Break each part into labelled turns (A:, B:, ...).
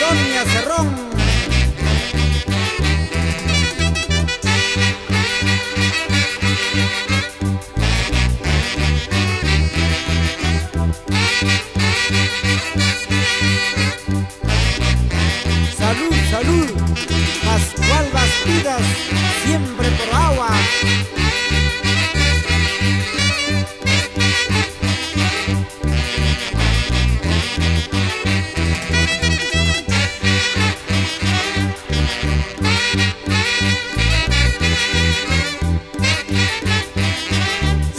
A: Celedonia Cerrón. Salud, salud, Pascual Bastidas, siempre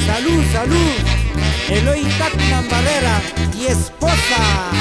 A: Salud, salud, Eloy Tacman Barrera y esposa.